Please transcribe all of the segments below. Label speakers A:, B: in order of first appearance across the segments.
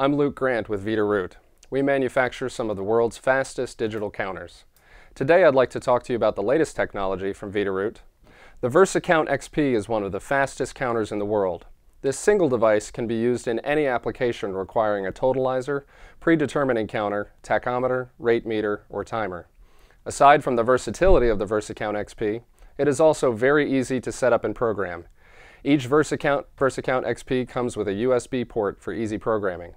A: I'm Luke Grant with Veeder-Root. We manufacture some of the world's fastest digital counters. Today I'd like to talk to you about the latest technology from Veeder-Root. The VersaCount XP is one of the fastest counters in the world. This single device can be used in any application requiring a totalizer, predetermining counter, tachometer, rate meter, or timer. Aside from the versatility of the VersaCount XP, it is also very easy to set up and program. Each VersaCount, VersaCount XP comes with a USB port for easy programming.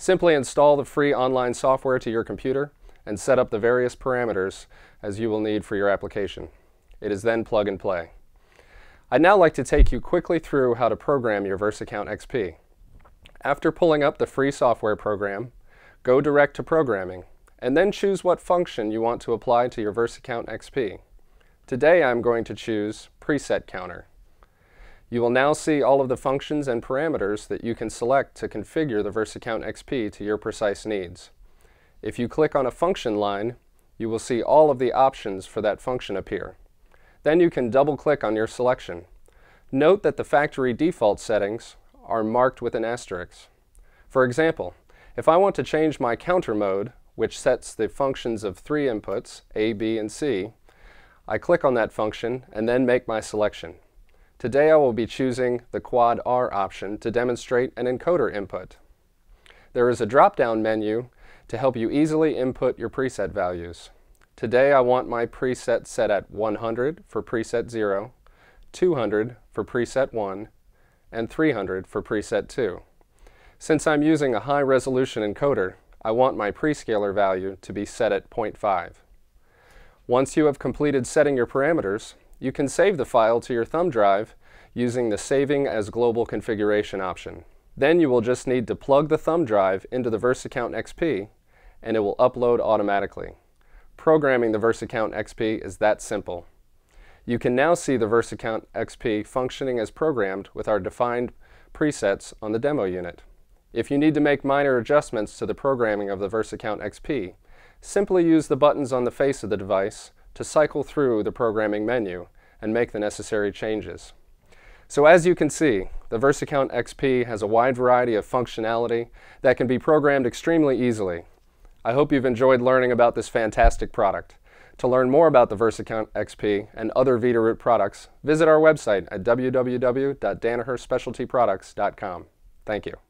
A: Simply install the free online software to your computer and set up the various parameters as you will need for your application. It is then plug and play. I'd now like to take you quickly through how to program your VersaCount XP. After pulling up the free software program, go direct to programming and then choose what function you want to apply to your VersaCount XP. Today I'm going to choose Preset Counter. You will now see all of the functions and parameters that you can select to configure the VersaCount XP to your precise needs. If you click on a function line, you will see all of the options for that function appear. Then you can double-click on your selection. Note that the factory default settings are marked with an asterisk. For example, if I want to change my counter mode, which sets the functions of three inputs, A, B, and C, I click on that function and then make my selection. Today I will be choosing the Quad R option to demonstrate an encoder input. There is a drop-down menu to help you easily input your preset values. Today I want my preset set at 100 for preset 0, 200 for preset 1, and 300 for preset 2. Since I'm using a high resolution encoder, I want my prescaler value to be set at 0.5. Once you have completed setting your parameters, you can save the file to your thumb drive using the Saving as Global configuration option. Then you will just need to plug the thumb drive into the VersaCount XP and it will upload automatically. Programming the VersaCount XP is that simple. You can now see the VersaCount XP functioning as programmed with our defined presets on the demo unit. If you need to make minor adjustments to the programming of the VersaCount XP, simply use the buttons on the face of the device to cycle through the programming menu and make the necessary changes. So as you can see, the VersaCount XP has a wide variety of functionality that can be programmed extremely easily. I hope you've enjoyed learning about this fantastic product. To learn more about the VersaCount XP and other Veeder-Root products, visit our website at www.danaherspecialtyproducts.com. Thank you.